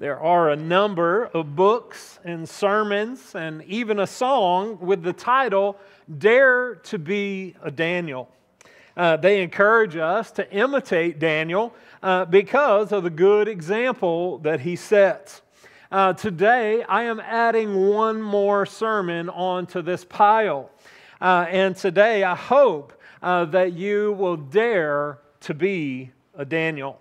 There are a number of books and sermons and even a song with the title Dare to Be a Daniel. Uh, they encourage us to imitate Daniel uh, because of the good example that he sets. Uh, today, I am adding one more sermon onto this pile. Uh, and today, I hope uh, that you will dare to be a Daniel.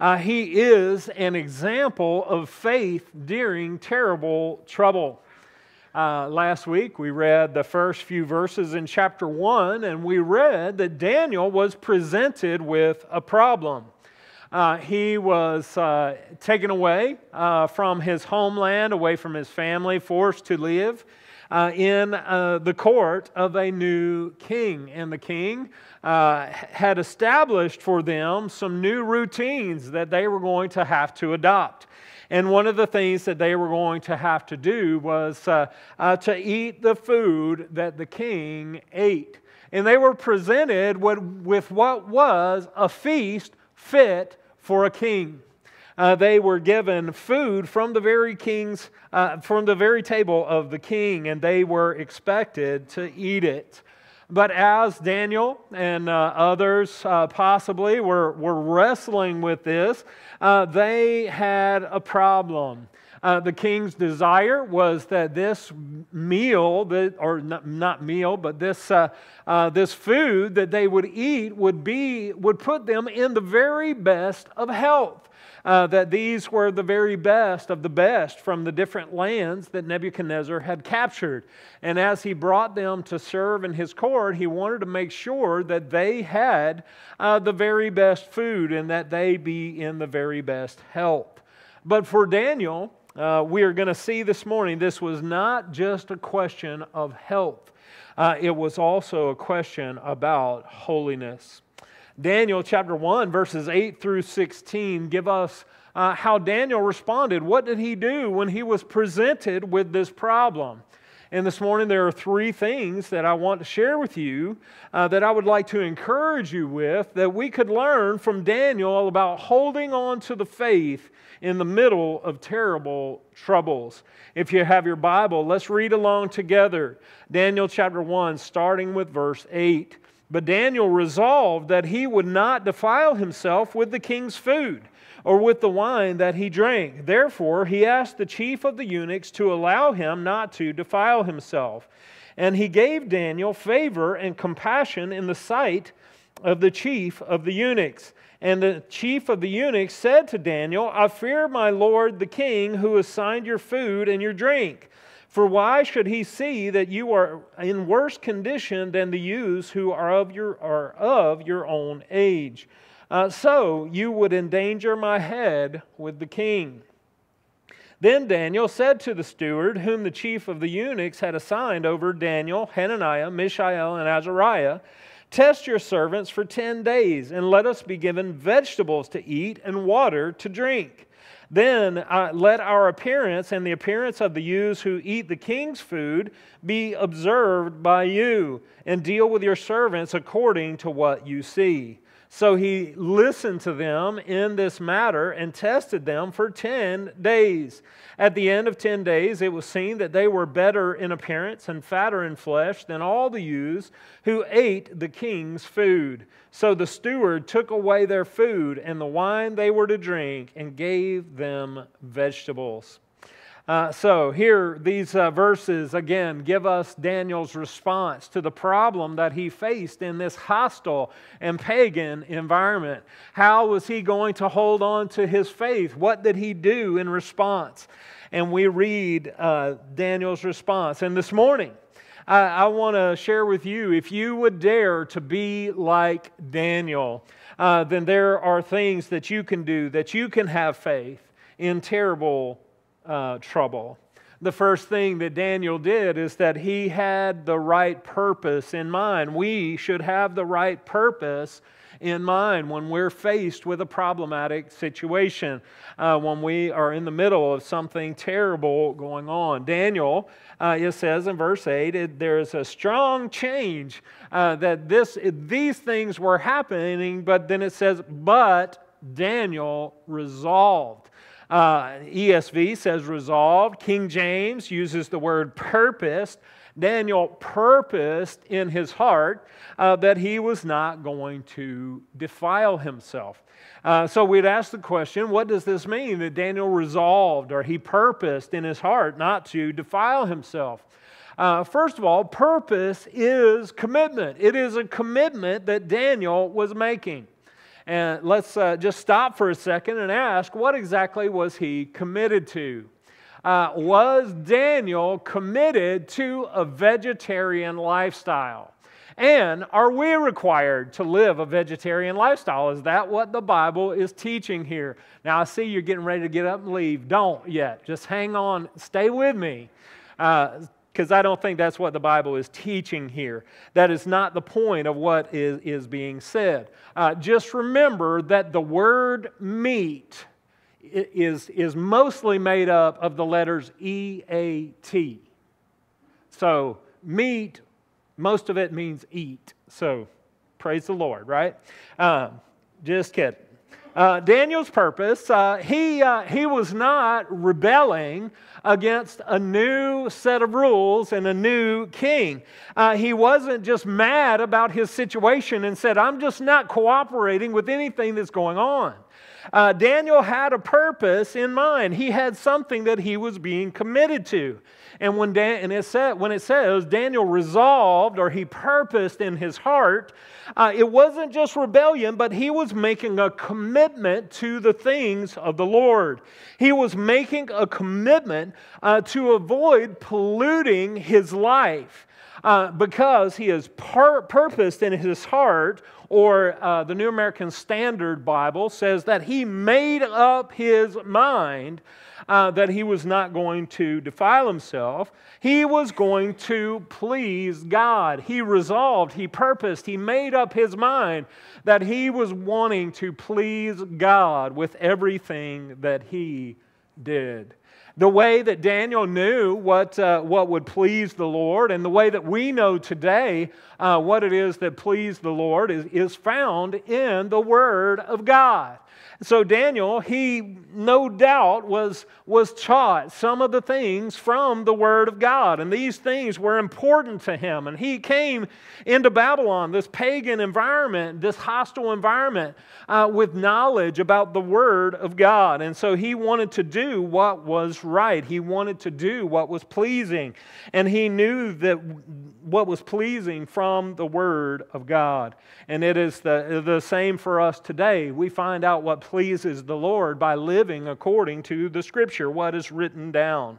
Uh, he is an example of faith during terrible trouble. Uh, last week, we read the first few verses in chapter 1, and we read that Daniel was presented with a problem. Uh, he was uh, taken away uh, from his homeland, away from his family, forced to live uh, in uh, the court of a new king. And the king uh, had established for them some new routines that they were going to have to adopt. And one of the things that they were going to have to do was uh, uh, to eat the food that the king ate. And they were presented with, with what was a feast fit for a king uh, they were given food from the very king's, uh, from the very table of the king, and they were expected to eat it. But as Daniel and uh, others uh, possibly were, were wrestling with this, uh, they had a problem. Uh, the king's desire was that this meal, that, or not, not meal, but this, uh, uh, this food that they would eat would, be, would put them in the very best of health uh, that these were the very best of the best from the different lands that Nebuchadnezzar had captured. And as he brought them to serve in his court, he wanted to make sure that they had uh, the very best food and that they be in the very best health. But for Daniel, uh, we are going to see this morning this was not just a question of health, uh, it was also a question about holiness. Daniel chapter 1, verses 8 through 16 give us uh, how Daniel responded. What did he do when he was presented with this problem? And this morning, there are three things that I want to share with you uh, that I would like to encourage you with that we could learn from Daniel about holding on to the faith in the middle of terrible troubles. If you have your Bible, let's read along together. Daniel chapter 1, starting with verse 8. But Daniel resolved that he would not defile himself with the king's food or with the wine that he drank. Therefore, he asked the chief of the eunuchs to allow him not to defile himself. And he gave Daniel favor and compassion in the sight of the chief of the eunuchs. And the chief of the eunuchs said to Daniel, I fear my lord the king, who assigned your food and your drink. For why should he see that you are in worse condition than the youths who are of your, are of your own age? Uh, so you would endanger my head with the king. Then Daniel said to the steward, whom the chief of the eunuchs had assigned over Daniel, Hananiah, Mishael, and Azariah, Test your servants for ten days, and let us be given vegetables to eat and water to drink. Then uh, let our appearance and the appearance of the youths who eat the king's food be observed by you, and deal with your servants according to what you see. So he listened to them in this matter and tested them for 10 days. At the end of 10 days, it was seen that they were better in appearance and fatter in flesh than all the youths who ate the king's food. So the steward took away their food and the wine they were to drink and gave them vegetables. Uh, so, here, these uh, verses again give us Daniel's response to the problem that he faced in this hostile and pagan environment. How was he going to hold on to his faith? What did he do in response? And we read uh, Daniel's response. And this morning, I, I want to share with you if you would dare to be like Daniel, uh, then there are things that you can do, that you can have faith in terrible uh, trouble. The first thing that Daniel did is that he had the right purpose in mind. We should have the right purpose in mind when we're faced with a problematic situation, uh, when we are in the middle of something terrible going on. Daniel, uh, it says in verse 8, it, there's a strong change uh, that this, these things were happening, but then it says, but Daniel resolved. Uh, ESV says resolved. King James uses the word purposed. Daniel purposed in his heart uh, that he was not going to defile himself. Uh, so we'd ask the question what does this mean that Daniel resolved or he purposed in his heart not to defile himself? Uh, first of all, purpose is commitment. It is a commitment that Daniel was making. And let's uh, just stop for a second and ask what exactly was he committed to? Uh, was Daniel committed to a vegetarian lifestyle? And are we required to live a vegetarian lifestyle? Is that what the Bible is teaching here? Now, I see you're getting ready to get up and leave. Don't yet. Just hang on. Stay with me. Because I don't think that's what the Bible is teaching here. That is not the point of what is, is being said. Uh, just remember that the word meat is, is mostly made up of the letters E A T. So, meat most of it means eat. So praise the Lord, right? Um, just kidding. Uh, Daniel's purpose, uh, he, uh, he was not rebelling against a new set of rules and a new king. Uh, he wasn't just mad about his situation and said, I'm just not cooperating with anything that's going on. Uh, Daniel had a purpose in mind. He had something that he was being committed to. And when, Dan, and it said, when it says Daniel resolved or he purposed in his heart, uh, it wasn't just rebellion, but he was making a commitment to the things of the Lord. He was making a commitment uh, to avoid polluting his life. Uh, because he has pur- purposed in his heart, or uh, the New American Standard Bible says that he made up his mind uh, that he was not going to defile himself. He was going to please God. He resolved, he purposed, he made up his mind that he was wanting to please God with everything that he did. The way that Daniel knew what, uh, what would please the Lord, and the way that we know today uh, what it is that pleased the Lord, is, is found in the Word of God. So Daniel, he no doubt was, was taught some of the things from the Word of God, and these things were important to him. And he came into Babylon, this pagan environment, this hostile environment, uh, with knowledge about the Word of God. And so he wanted to do what was right. He wanted to do what was pleasing. And he knew that what was pleasing from the Word of God. And it is the, the same for us today. We find out what pleases the Lord by living according to the Scripture, what is written down.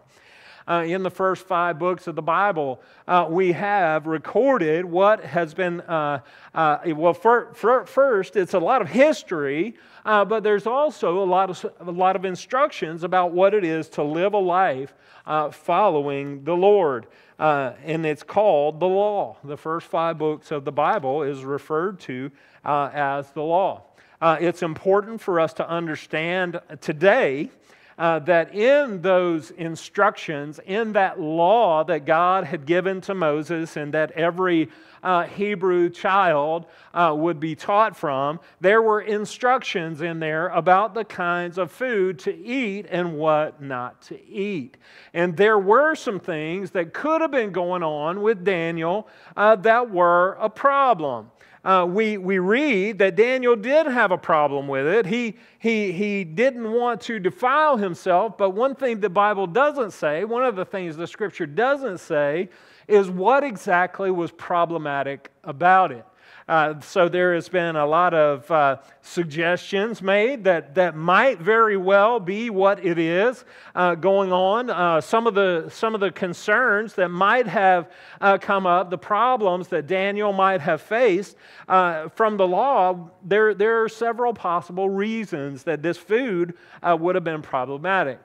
Uh, in the first five books of the Bible, uh, we have recorded what has been, uh, uh well, for, for, first, it's a lot of history, uh, but there's also a lot, of, a lot of instructions about what it is to live a life uh, following the Lord. and it's called the law. The first five books of the Bible is referred to as the law it's important for us to understand today uh, that in those instructions, in that law that God had given to Moses and that every uh, Hebrew child uh, would be taught from, there were instructions in there about the kinds of food to eat and what not to eat. And there were some things that could have been going on with Daniel uh, that were a problem uh, we, we read that Daniel did have a problem with it. He, he, he didn't want to defile himself, but one thing the Bible doesn't say, one of the things the scripture doesn't say, is what exactly was problematic about it. Uh, so there has been a lot of uh, suggestions made that, that might very well be what it is uh, going on. Uh, some, of the, some of the concerns that might have uh, come up, the problems that Daniel might have faced uh, from the law, there, there are several possible reasons that this food would have been problematic.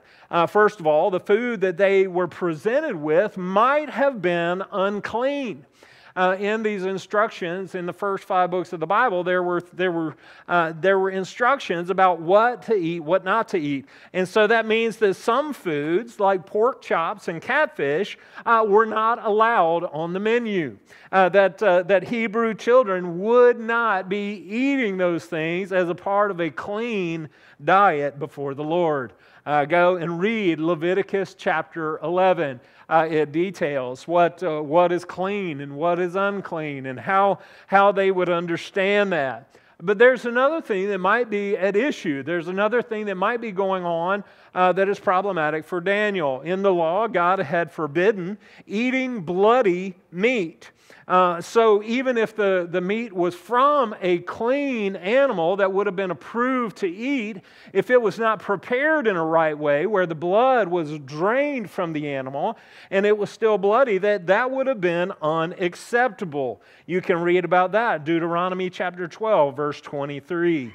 first of all, the food that they were presented with might have been unclean uh, in these instructions in the first five books of the Bible, there were, there, were, uh, there were instructions about what to eat, what not to eat. And so that means that some foods, like pork chops and catfish, uh, were not allowed on the menu. Uh, that, uh, that Hebrew children would not be eating those things as a part of a clean diet before the Lord. Uh, go and read Leviticus chapter 11. Uh, it details what, uh, what is clean and what is unclean and how, how they would understand that. But there's another thing that might be at issue. There's another thing that might be going on uh, that is problematic for Daniel. In the law, God had forbidden eating bloody meat. Uh, so even if the, the meat was from a clean animal that would have been approved to eat, if it was not prepared in a right way, where the blood was drained from the animal and it was still bloody, that that would have been unacceptable. You can read about that, Deuteronomy chapter 12, verse 23.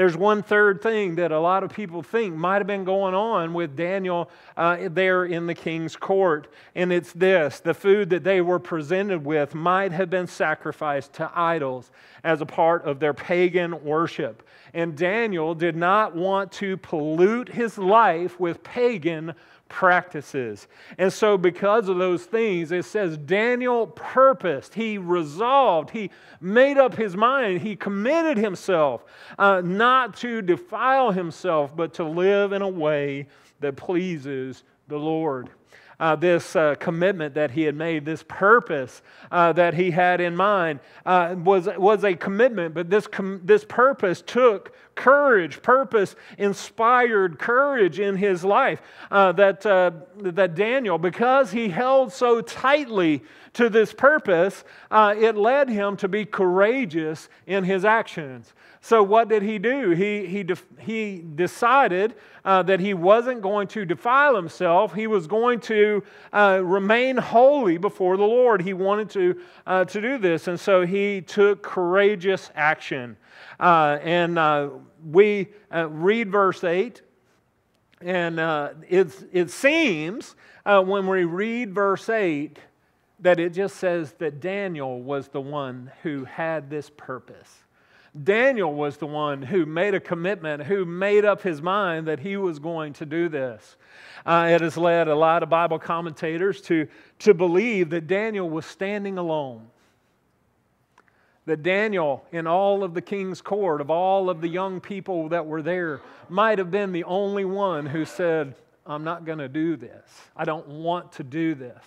There's one third thing that a lot of people think might have been going on with Daniel uh, there in the king's court, and it's this the food that they were presented with might have been sacrificed to idols as a part of their pagan worship. And Daniel did not want to pollute his life with pagan practices. And so, because of those things, it says Daniel purposed, he resolved, he made up his mind, he committed himself uh, not to defile himself, but to live in a way that pleases the Lord uh, this uh, commitment that he had made, this purpose uh, that he had in mind, uh, was, was a commitment, but this, com- this purpose took courage. Purpose inspired courage in his life. Uh, that, uh, that Daniel, because he held so tightly to this purpose, it led him to be courageous in his actions. So, what did he do? He, he, de- he decided uh, that he wasn't going to defile himself. He was going to uh, remain holy before the Lord. He wanted to, uh, to do this. And so he took courageous action. Uh, and uh, we uh, read verse 8. And it's, it seems when we read verse 8 that it just says that Daniel was the one who had this purpose. Daniel was the one who made a commitment, who made up his mind that he was going to do this. Uh, it has led a lot of Bible commentators to, to believe that Daniel was standing alone. That Daniel, in all of the king's court, of all of the young people that were there, might have been the only one who said, I'm not going to do this. I don't want to do this.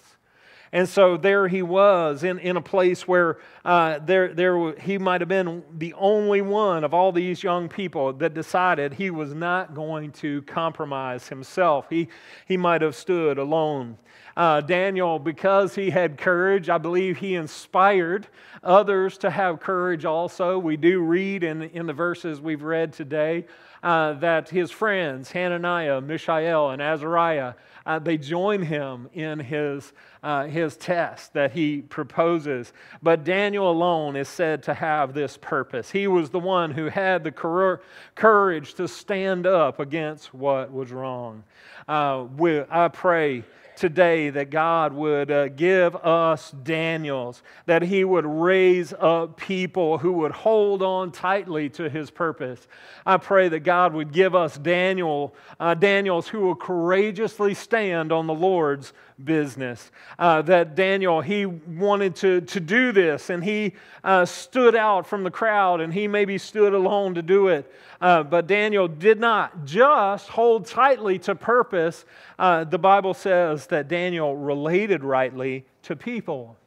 And so there he was in, in a place where uh, there, there, he might have been the only one of all these young people that decided he was not going to compromise himself. He, he might have stood alone. Uh, Daniel, because he had courage, I believe he inspired others to have courage also. We do read in, in the verses we've read today uh, that his friends, Hananiah, Mishael, and Azariah, uh, they join him in his, uh, his test that he proposes. But Daniel alone is said to have this purpose. He was the one who had the courage to stand up against what was wrong. Uh, we, I pray today that God would uh, give us Daniels, that He would raise up people who would hold on tightly to His purpose. I pray that God would give us Daniel, uh, Daniels who will courageously stand on the Lord's business. Uh, that Daniel, he wanted to, to do this and he uh, stood out from the crowd and he maybe stood alone to do it. Uh, but Daniel did not just hold tightly to purpose. Uh, the Bible says that Daniel related rightly to people.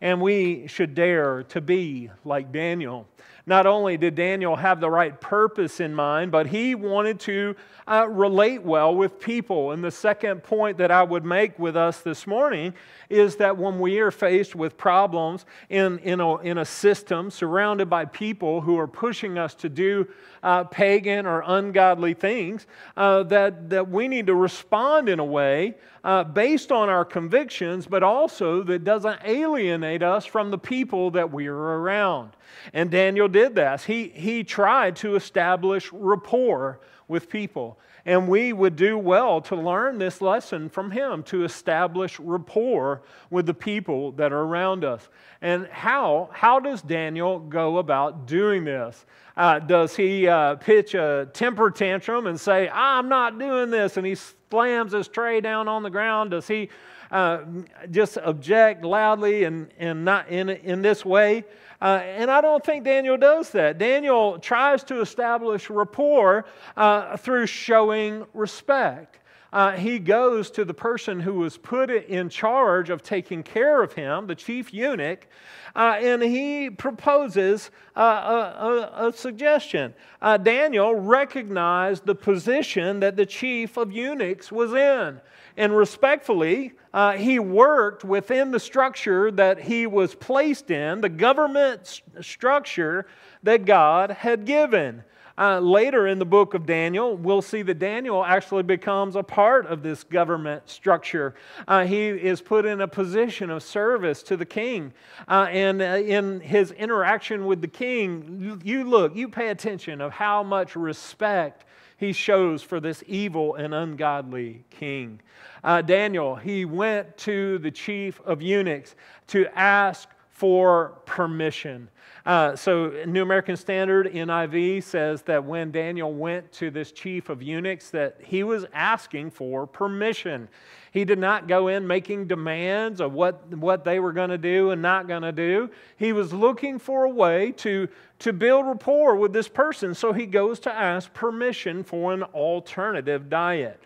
And we should dare to be like Daniel. Not only did Daniel have the right purpose in mind, but he wanted to uh, relate well with people. And the second point that I would make with us this morning is that when we are faced with problems in, in, a, in a system surrounded by people who are pushing us to do uh, pagan or ungodly things, uh, that, that we need to respond in a way uh, based on our convictions, but also that doesn't alienate us from the people that we are around. And Daniel did this. He, he tried to establish rapport with people. And we would do well to learn this lesson from him to establish rapport with the people that are around us. And how, how does Daniel go about doing this? Uh, does he uh, pitch a temper tantrum and say, I'm not doing this, and he slams his tray down on the ground? Does he uh, just object loudly and, and not in, in this way? Uh, and I don't think Daniel does that. Daniel tries to establish rapport uh, through showing respect. Uh, he goes to the person who was put in charge of taking care of him, the chief eunuch, uh, and he proposes uh, a, a, a, suggestion. Uh, Daniel recognized the position that the chief of eunuchs was in. And respectfully, uh, he worked within the structure that he was placed in, the government st- structure that God had given. Uh, later in the book of Daniel, we'll see that Daniel actually becomes a part of this government structure. Uh, he is put in a position of service to the king. Uh, and uh, in his interaction with the king, you, look, you pay attention of how much respect he shows for this evil and ungodly king. Uh, Daniel, he went to the chief of eunuchs to ask for permission. Uh, so, New American Standard NIV says that when Daniel went to this chief of eunuchs, that he was asking for permission. He did not go in making demands of what, what they were going to do and not going to do. He was looking for a way to, to build rapport with this person, so he goes to ask permission for an alternative diet.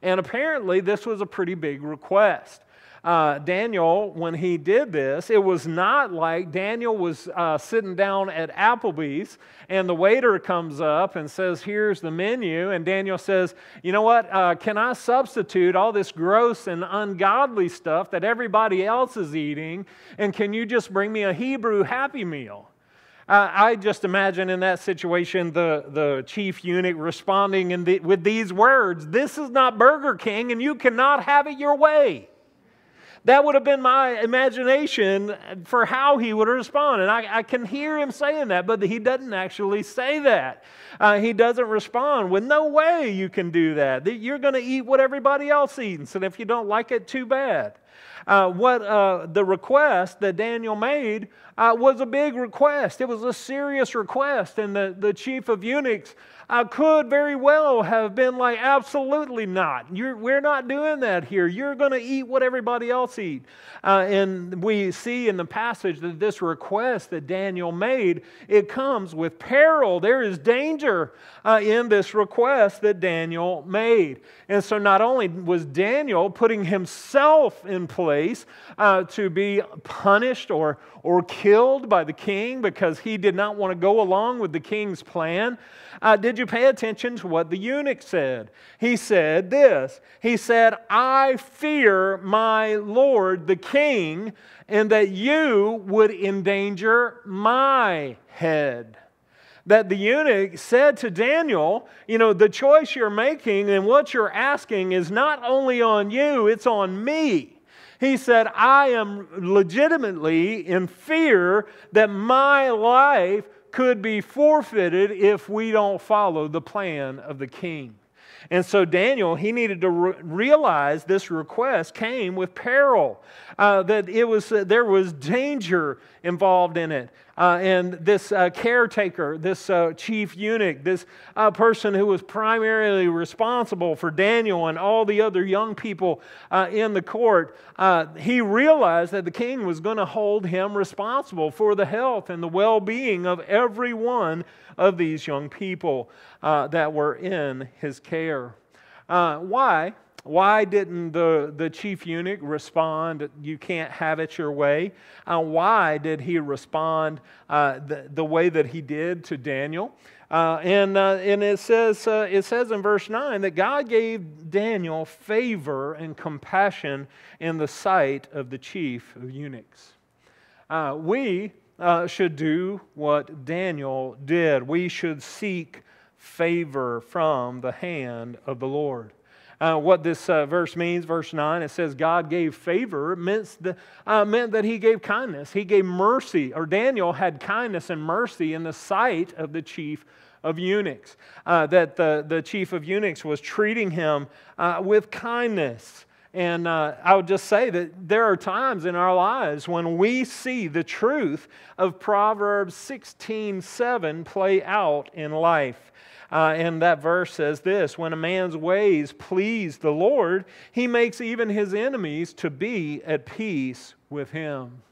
And apparently, this was a pretty big request uh, Daniel, when he did this, it was not like Daniel was uh, sitting down at Applebee's and the waiter comes up and says, Here's the menu. And Daniel says, You know what? Uh, can I substitute all this gross and ungodly stuff that everybody else is eating? And can you just bring me a Hebrew happy meal? Uh, I just imagine in that situation the, the chief eunuch responding the, with these words This is not Burger King, and you cannot have it your way. That would have been my imagination for how he would respond. And I, I can hear him saying that, but he doesn't actually say that. Uh, he doesn't respond with, No way you can do that. You're going to eat what everybody else eats. And if you don't like it, too bad. Uh, what uh, the request that Daniel made uh, was a big request. It was a serious request, and the, the chief of eunuchs I could very well have been like, absolutely not. You're, we're not doing that here. You're going to eat what everybody else eat. Uh, and we see in the passage that this request that Daniel made, it comes with peril. There is danger uh, in this request that Daniel made. And so not only was Daniel putting himself in place uh, to be punished or, or killed by the king because he did not want to go along with the king's plan, uh, did you pay attention to what the eunuch said? He said this He said, I fear my Lord the king, and that you would endanger my head that the eunuch said to Daniel, You know, the choice you're making and what you're asking is not only on you, it's on me. He said, I am legitimately in fear that my life could be forfeited if we don't follow the plan of the king. And so Daniel, he needed to re- realize this request came with peril, uh, that it was, uh, there was danger involved in it. Uh, and this uh, caretaker, this uh, chief eunuch, this uh, person who was primarily responsible for Daniel and all the other young people in the court, he realized that the king was going to hold him responsible for the health and the well being of every one of these young people uh, that were in his care. Uh, why? Why didn't the, the chief eunuch respond, You can't have it your way? Uh, why did he respond uh, the, the way that he did to Daniel? Uh, and, uh, and it, says, uh, it says in verse 9 that God gave Daniel favor and compassion in the sight of the chief of eunuchs. Uh, we uh, should do what Daniel did. We should seek favor from the hand of the Lord. Uh, what this uh, verse means, verse 9, it says God gave favor. Meant, the, uh, meant that he gave kindness. He gave mercy, or Daniel had kindness and mercy in the sight of the chief of eunuchs. Uh, that the, the chief of eunuchs was treating him uh, with kindness. And uh, I would just say that there are times in our lives when we see the truth of Proverbs 16 7 play out in life. Uh, and that verse says this When a man's ways please the Lord, he makes even his enemies to be at peace with him.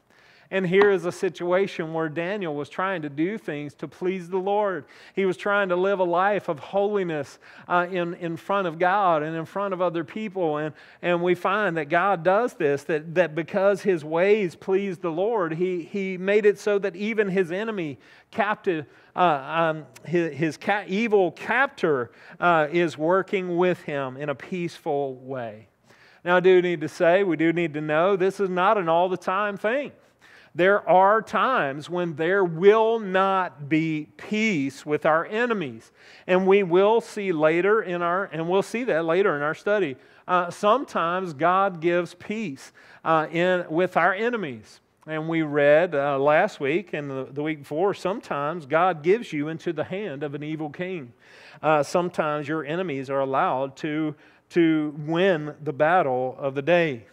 And here is a situation where Daniel was trying to do things to please the Lord. He was trying to live a life of holiness uh, in, in front of God and in front of other people. And, and we find that God does this, that, that because his ways please the Lord, he, he made it so that even his enemy, captive, uh, um, his, his ca- evil captor, uh, is working with him in a peaceful way. Now, I do need to say, we do need to know this is not an all the time thing. There are times when there will not be peace with our enemies. And we will see later in our, and we'll see that later in our study. Uh, sometimes God gives peace uh, in, with our enemies. And we read uh, last week and the, the, week before, sometimes God gives you into the hand of an evil king. Uh, sometimes your enemies are allowed to, to win the battle of the day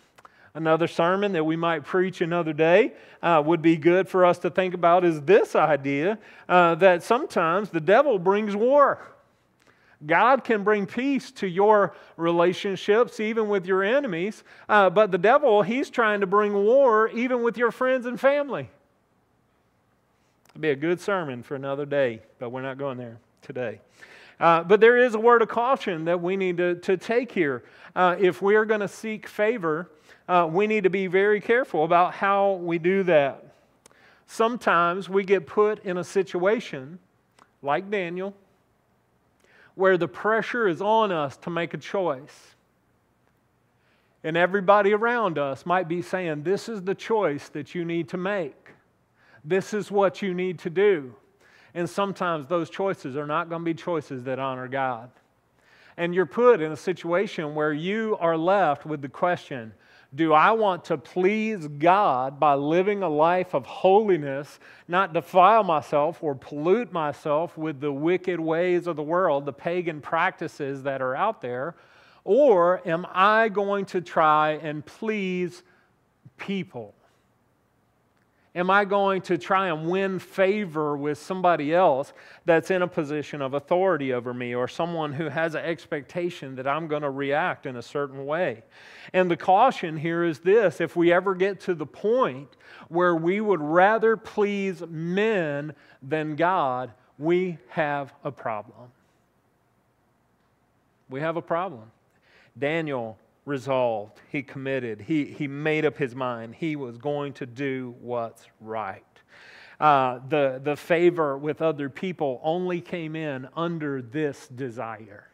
another sermon that we might preach another day uh, would be good for us to think about is this idea uh, that sometimes the devil brings war. God can bring peace to your relationships, even with your enemies, uh, but the devil, he's trying to bring war even with your friends and family. It'd be a good sermon for another day, but we're not going there today. Uh, but there is a word of caution that we need to, to take here. Uh, if we are going to seek favor, uh, we need to be very careful about how we do that. Sometimes we get put in a situation, like Daniel, where the pressure is on us to make a choice. And everybody around us might be saying, This is the choice that you need to make. This is what you need to do. And sometimes those choices are not going to be choices that honor God. And you're put in a situation where you are left with the question do I want to please God by living a life of holiness, not defile myself or pollute myself with the wicked ways of the world, the pagan practices that are out there? Or am I going to try and please people? Am I going to try and win favor with somebody else that's in a position of authority over me or someone who has an expectation that I'm going to react in a certain way? And the caution here is this if we ever get to the point where we would rather please men than God, we have a problem. We have a problem. Daniel resolved, he committed, he, he made up his mind. He was going to do what's right. Uh, the, the favor with other people only came in under this desire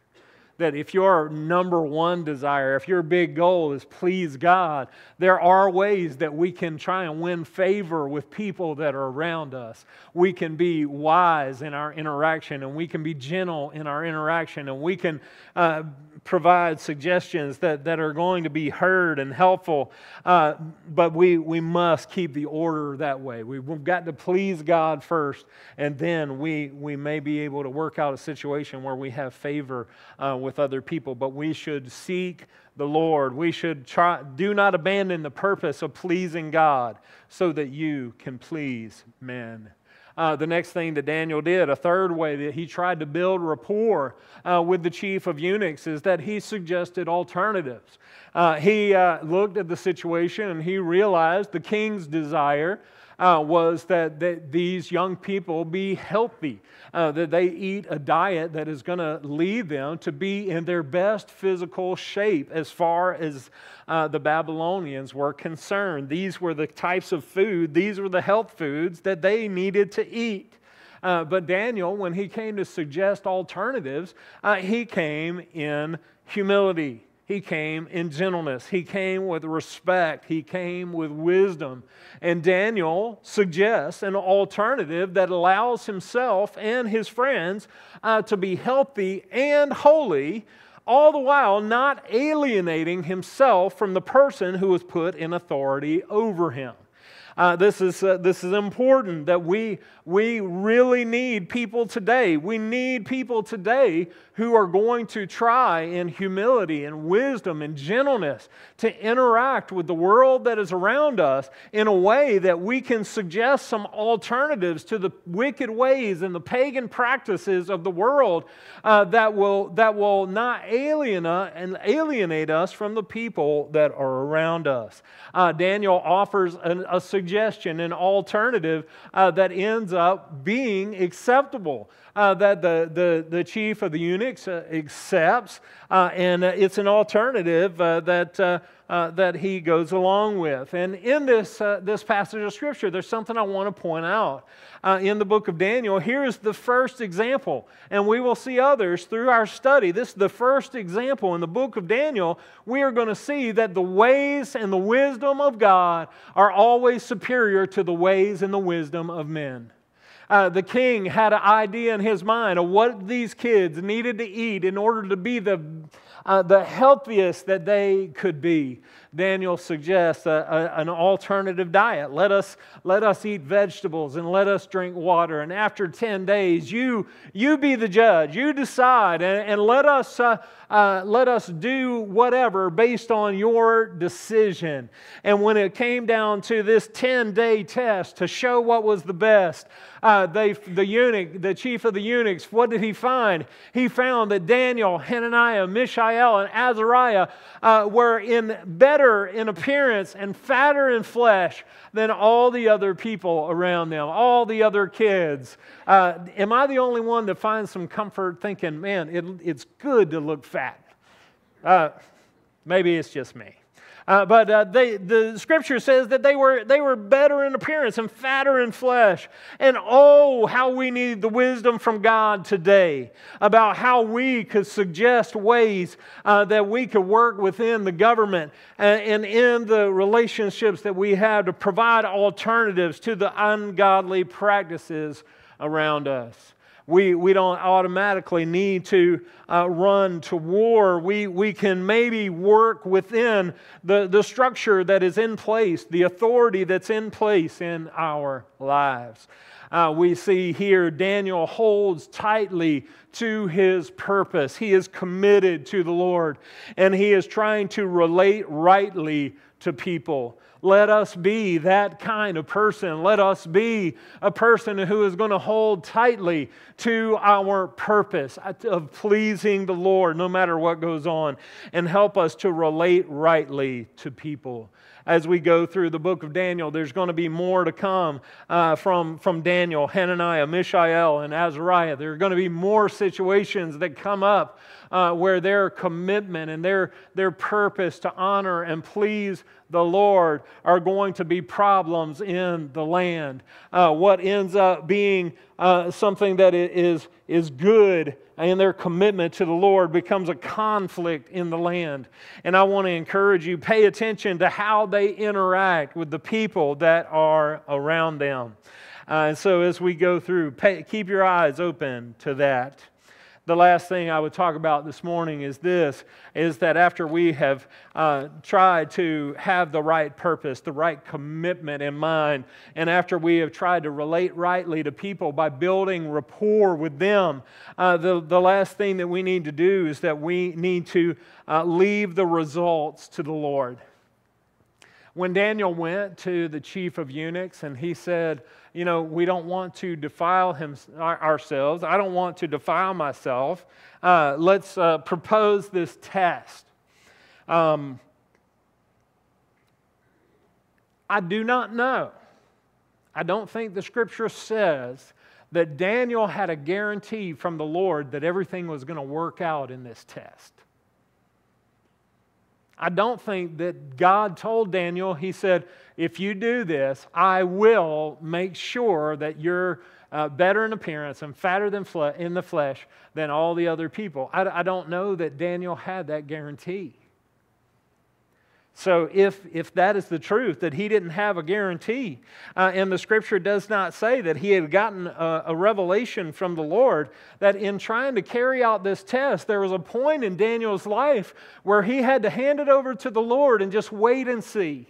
that if your number one desire, if your big goal is please God, there are ways that we can try and win favor with people that are around us. We can be wise in our interaction and we can be gentle in our interaction and we can uh, provide suggestions that, that are going to be heard and helpful. Uh, but we, we must keep the order that way. We've got to please God first, and then we, we may be able to work out a situation where we have favor uh, with other people. But we should seek the Lord. We should try, do not abandon the purpose of pleasing God so that you can please men uh, the next thing that Daniel did, a third way that he tried to build rapport uh, with the chief of eunuchs, is that he suggested alternatives. Uh, he uh, looked at the situation and he realized the king's desire uh, was that, that these young people be healthy, uh, that they eat a diet that is going to lead them to be in their best physical shape as far as uh, the Babylonians were concerned. These were the types of food, these were the health foods that they needed to eat. Uh, but Daniel, when he came to suggest alternatives, uh, he came in humility. He came in gentleness. He came with respect. He came with wisdom. And Daniel suggests an alternative that allows himself and his friends uh, to be healthy and holy, all the while not alienating himself from the person who was put in authority over him. Uh, this, is, uh, this is important that we, we really need people today. We need people today who are going to try in humility and wisdom and gentleness to interact with the world that is around us in a way that we can suggest some alternatives to the wicked ways and the pagan practices of the world uh, that, will, that will not alienate, and alienate us from the people that are around us. Uh, Daniel offers an, a suggestion, an alternative uh, that ends up being acceptable. Uh, that the, the, the chief of the eunuchs uh, accepts, uh, and uh, it's an alternative uh, that, that he goes along with. And in this, this passage of Scripture, there's something I want to point out. in the book of Daniel, here's the first example, and we will see others through our study. This is the first example in the book of Daniel. We are going to see that the ways and the wisdom of God are always superior to the ways and the wisdom of men. Uh, the king had an idea in his mind of what these kids needed to eat in order to be the, uh, the healthiest that they could be. Daniel suggests a, a, an alternative diet. Let us, let us eat vegetables and let us drink water. And after 10 days, you, you be the judge. You decide and, and let, us, uh, uh, let us do whatever based on your decision. And when it came down to this 10 day test to show what was the best, uh, they, the eunuch, the chief of the eunuchs, what did he find? He found that Daniel, Hananiah, Mishael, and Azariah uh, were in better in appearance and fatter in flesh than all the other people around them, all the other kids. Uh, am I the only one that finds some comfort thinking, man, it, it's good to look fat? Uh, maybe it's just me. Uh, but uh, they, the scripture says that they were, they were better in appearance and fatter in flesh. And oh, how we need the wisdom from God today about how we could suggest ways uh, that we could work within the government and, and in the relationships that we have to provide alternatives to the ungodly practices around us. We, we don't automatically need to uh, run to war. We, we can maybe work within the, the structure that is in place, the authority that's in place in our lives. Uh, we see here Daniel holds tightly to his purpose. He is committed to the Lord and he is trying to relate rightly to people. Let us be that kind of person. Let us be a person who is going to hold tightly to our purpose of pleasing the Lord no matter what goes on and help us to relate rightly to people as we go through the book of Daniel. There's going to be more to come uh, from, from Daniel, Hananiah, Mishael, and Azariah. There are going to be more situations that come up uh, where their commitment and their, their purpose to honor and please the Lord are going to be problems in the land. Uh, what ends up being uh, something that is, is good and their commitment to the Lord becomes a conflict in the land. And I want to encourage you pay attention to how they interact with the people that are around them. Uh, and so as we go through, pay, keep your eyes open to that the last thing I would talk about this morning is this is that after we have uh, tried to have the right purpose, the right commitment in mind, and after we have tried to relate rightly to people by building rapport with them, uh, the, the last thing that we need to do is that we need to uh, leave the results to the Lord. When Daniel went to the chief of eunuchs and he said, you know, we don't want to defile him, ourselves. I don't want to defile myself. Uh, let's uh, propose this test. Um, I do not know. I don't think the scripture says that Daniel had a guarantee from the Lord that everything was going to work out in this test. I don't think that God told Daniel, He said, if you do this, I will make sure that you're uh, better in appearance and fatter than fle- in the flesh than all the other people. I, I don't know that Daniel had that guarantee. So, if, if that is the truth, that he didn't have a guarantee, uh, and the scripture does not say that he had gotten a, a, revelation from the Lord, that in trying to carry out this test, there was a point in Daniel's life where he had to hand it over to the Lord and just wait and see.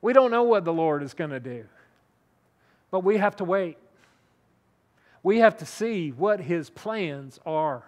We don't know what the Lord is going to do, but we have to wait. We have to see what His plans are.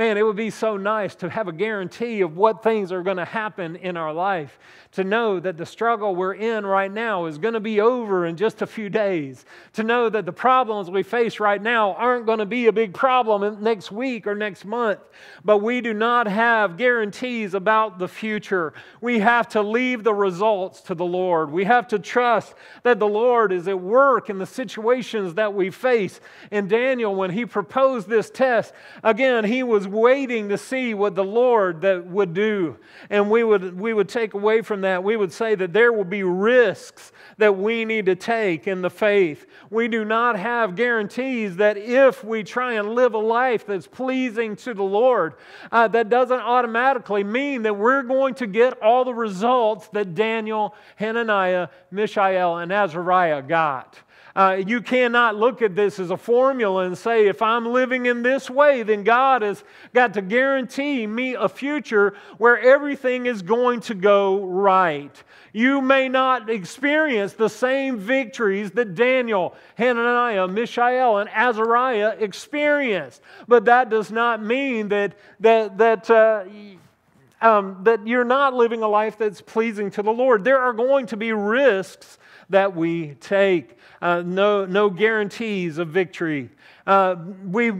Man, it would be so nice to have a guarantee of what things are going to happen in our life, to know that the struggle we're in right now is going to be over in just a few days, to know that the problems we face right now aren't going to be a big problem next week or next month. But we do not have guarantees about the future. We have to leave the results to the Lord. We have to trust that the Lord is at work in the situations that we face. In Daniel, when he proposed this test, again, he was waiting to see what the Lord that would do. And we would, we would take away from that, we would say that there will be risks that we need to take in the faith. We do not have guarantees that if we try and live a life that's pleasing to the Lord, uh, that doesn't automatically mean that we're going to get all the results that Daniel, Hananiah, Mishael, and Azariah got. Uh, you cannot look at this as a formula and say, if I'm living in this way, then God has got to guarantee me a future where everything is going to go right. You may not experience the same victories that Daniel, Hananiah, Mishael, and Azariah experienced, but that does not mean that, that, that uh, um, that you're not living a life that's pleasing to the Lord. There are going to be risks that we take uh, no, no guarantees of victory. Uh, we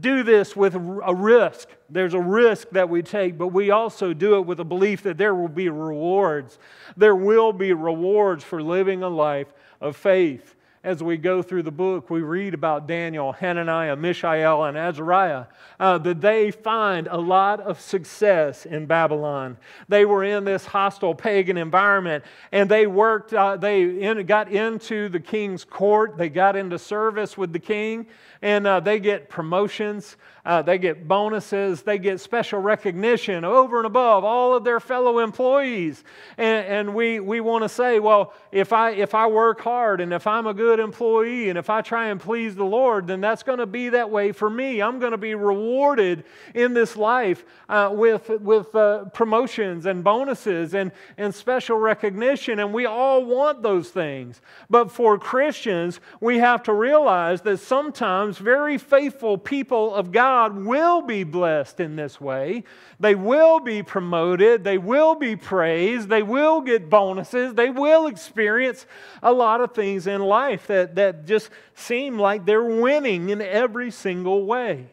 do this with a risk. There's a risk that we take, but we also do it with a belief that there will be rewards. There will be rewards for living a life of faith as we go through the book, we read about Daniel, Hananiah, Mishael, and Azariah, uh, that they find a lot of success in Babylon. They were in this hostile pagan environment, and they worked, uh, they in, got into the king's court, they got into service with the king, and uh, they get promotions. Uh, they get bonuses, they get special recognition over and above all of their fellow employees. And, and we, we want to say, well, if I, if I work hard and if I'm a good employee and if I try and please the Lord, then that's going to be that way for me. I'm going to be rewarded in this life uh, with, with uh, promotions and bonuses and, and special recognition. And we all want those things. But for Christians, we have to realize that sometimes very faithful people of God will be blessed in this way. They will be promoted. They will be praised. They will get bonuses. They will experience a lot of things in life that, that just seem like they're winning in every single way.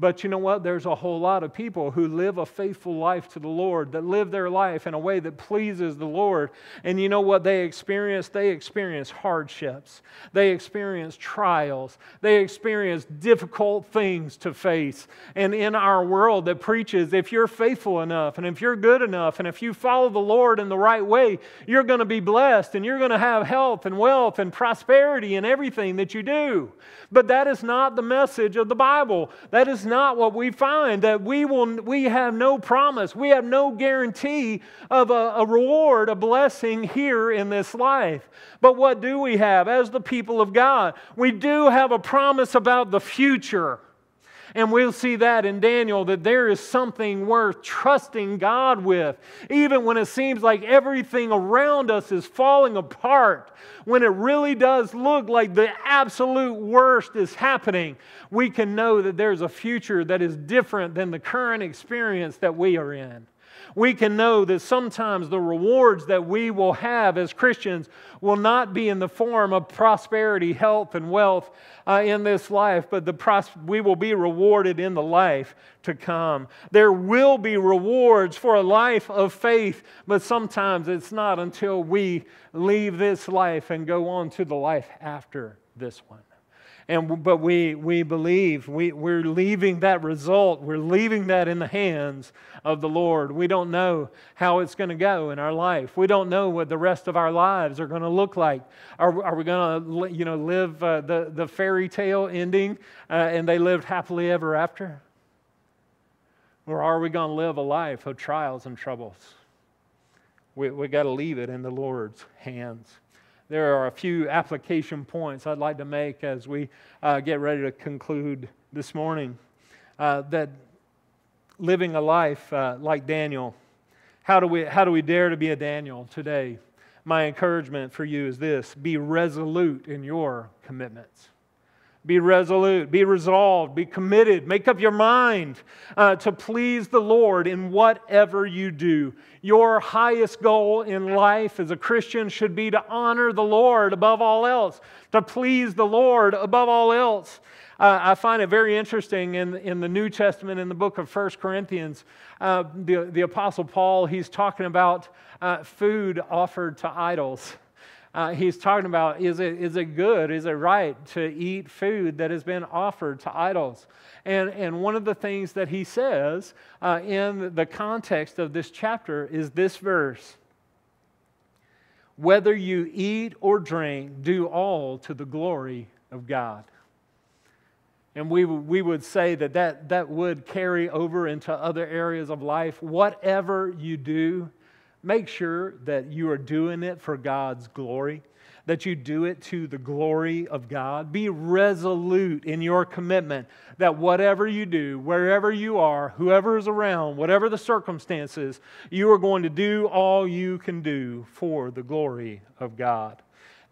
But you know what? There's a whole lot of people who live a faithful life to the Lord, that live their life in a way that pleases the Lord. And you know what they experience? They experience hardships, they experience trials, they experience difficult things to face. And in our world that preaches, if you're faithful enough, and if you're good enough, and if you follow the Lord in the right way, you're going to be blessed and you're going to have health and wealth and prosperity in everything that you do. But that is not the message of the Bible. That is not what we find. That we will we have no promise. We have no guarantee of a, a reward, a blessing here in this life. But what do we have as the people of God? We do have a promise about the future. And we'll see that in Daniel that there is something worth trusting God with. Even when it seems like everything around us is falling apart, when it really does look like the absolute worst is happening, we can know that there's a future that is different than the current experience that we are in we can know that sometimes the rewards that we will have as Christians will not be in the form of prosperity, health, and wealth uh, in this life, but the pros- we will be rewarded in the life to come. There will be rewards for a life of faith, but sometimes it's not until we leave this life and go on to the life after this one. And, but we, we believe we, we're leaving that result, we're leaving that in the hands of the Lord. We don't know how it's going to go in our life. We don't know what the rest of our lives are going to look like. Are, are we going to you know, live uh, the, the fairy tale ending uh, and they lived happily ever after? Or are we going to live a life of trials and troubles? We, we got to leave it in the Lord's hands there are a few application points I'd like to make as we uh, get ready to conclude this morning. Uh, that living a life uh, like Daniel, how do, we, how do we dare to be a Daniel today? my encouragement for you is this be resolute in your commitments. Be resolute, be resolved, be committed. Make up your mind uh, to please the Lord in whatever you do. Your highest goal in life as a Christian should be to honor the Lord above all else, to please the Lord above all else. Uh, I find it very interesting in, in the New Testament, in the book of First Corinthians, uh, the, the Apostle Paul, he's talking about uh, food offered to idols uh, he's talking about is it, is it good, is it right to eat food that has been offered to idols? And, and one of the things that he says uh, in the context of this chapter is this verse Whether you eat or drink, do all to the glory of God. And we, we would say that, that that would carry over into other areas of life. Whatever you do, Make sure that you are doing it for God's glory, that you do it to the glory of God. Be resolute in your commitment that whatever you do, wherever you are, whoever is around, whatever the circumstances, you are going to do all you can do for the glory of God.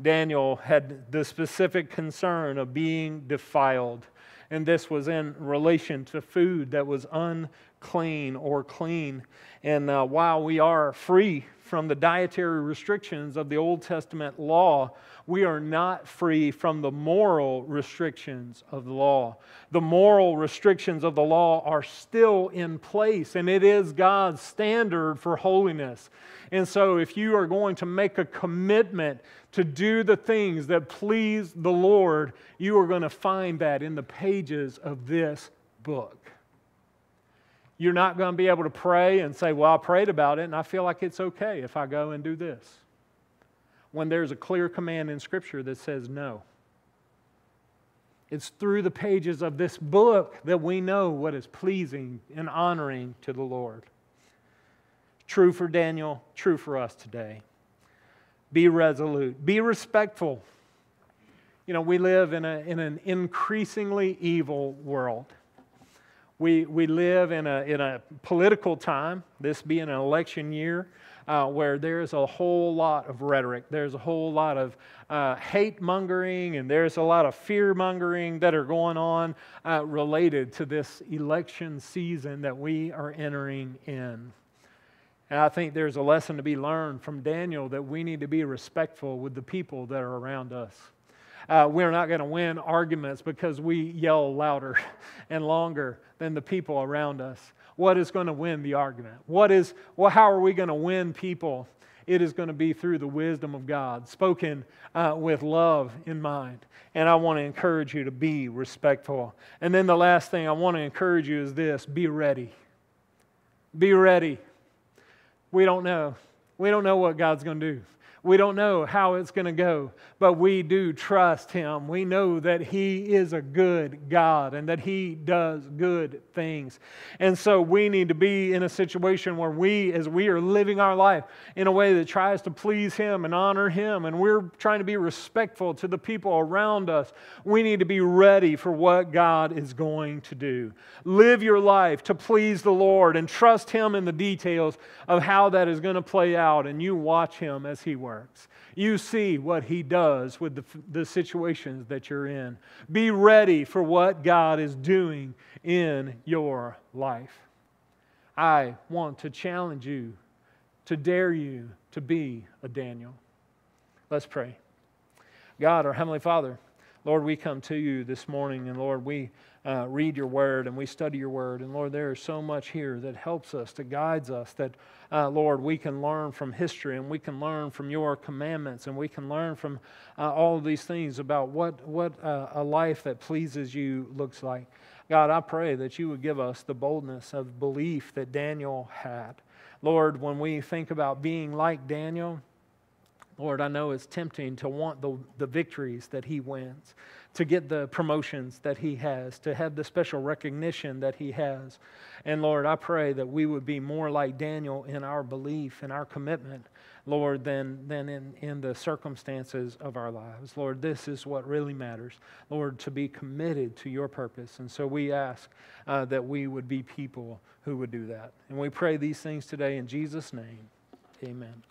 Daniel had the specific concern of being defiled, and this was in relation to food that was unclean or clean. And uh, while we are free from the dietary restrictions of the Old Testament law, we are not free from the moral restrictions of the law. The moral restrictions of the law are still in place, and it is God's standard for holiness. And so, if you are going to make a commitment to do the things that please the Lord, you are going to find that in the pages of this book. You're not going to be able to pray and say, Well, I prayed about it and I feel like it's okay if I go and do this. When there's a clear command in Scripture that says no. It's through the pages of this book that we know what is pleasing and honoring to the Lord. True for Daniel, true for us today. Be resolute, be respectful. You know, we live in, a, in an increasingly evil world. We, we live in a, in a political time, this being an election year, uh, where there's a whole lot of rhetoric. There's a whole lot of uh, hate mongering and there's a lot of fear mongering that are going on uh, related to this election season that we are entering in. And I think there's a lesson to be learned from Daniel that we need to be respectful with the people that are around us. Uh, we're not going to win arguments because we yell louder and longer than the people around us. What is going to win the argument? What is, well, how are we going to win people? It is going to be through the wisdom of God, spoken uh, with love in mind. And I want to encourage you to be respectful. And then the last thing I want to encourage you is this be ready. Be ready. We don't know. We don't know what God's going to do. We don't know how it's going to go, but we do trust Him. We know that He is a good God and that He does good things. And so we need to be in a situation where we, as we are living our life in a way that tries to please Him and honor Him, and we're trying to be respectful to the people around us, we need to be ready for what God is going to do. Live your life to please the Lord and trust Him in the details of how that is going to play out, and you watch Him as He works works. You see what He does with the, the situations that you're in. Be ready for what God is doing in your life. I want to challenge you, to dare you to be a Daniel. Let's pray. God, our Heavenly Father, Lord, we come to you this morning, and Lord, we uh, read your word and we study your word. And Lord, there is so much here that helps us, that guides us, that, uh, Lord, we can learn from history and we can learn from your commandments and we can learn from uh, all of these things about what, what uh, a life that pleases you looks like. God, I pray that you would give us the boldness of belief that Daniel had. Lord, when we think about being like Daniel, Lord, I know it's tempting to want the, the victories that he wins to get the promotions that he has, to have the special recognition that he has. And Lord, I pray that we would be more like Daniel in our belief and our commitment, Lord, than, than in, in the circumstances of our lives. Lord, this is what really matters. Lord, to be committed to your purpose. And so we ask uh, that we would be people who would do that. And we pray these things today in Jesus' name. Amen.